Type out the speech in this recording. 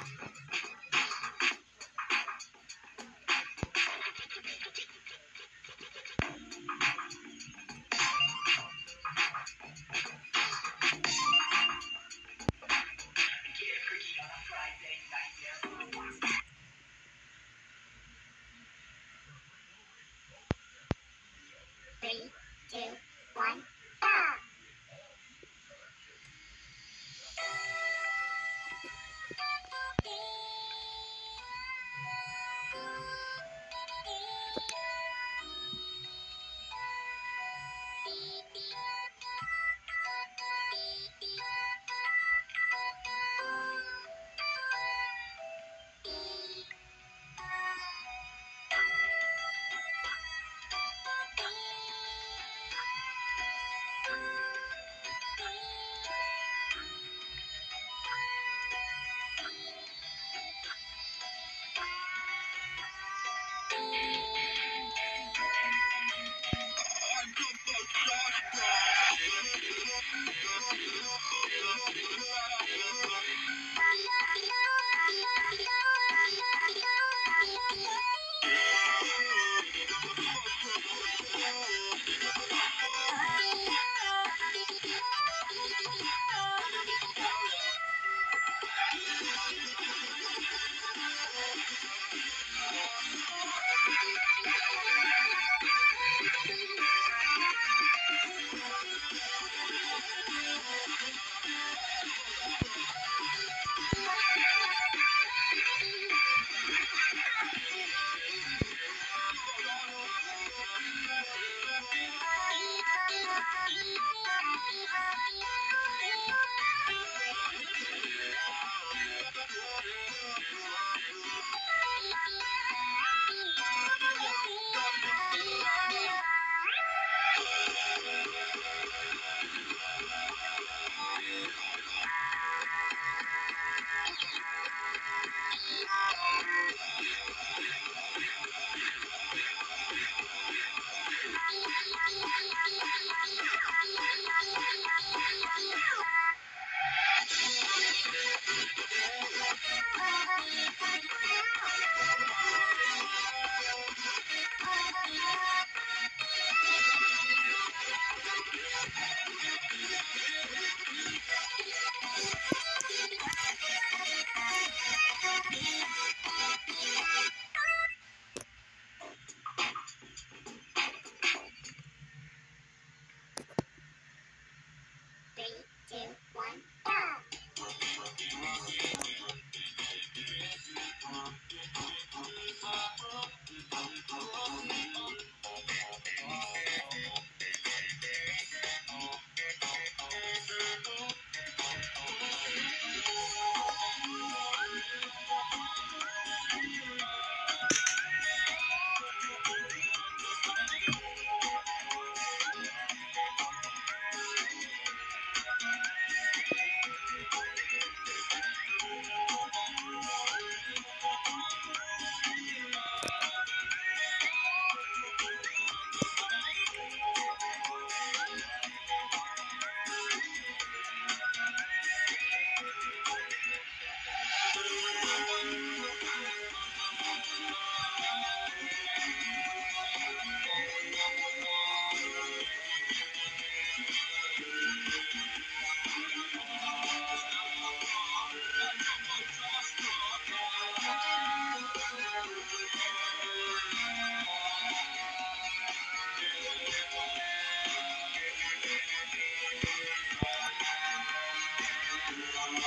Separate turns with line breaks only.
Bye.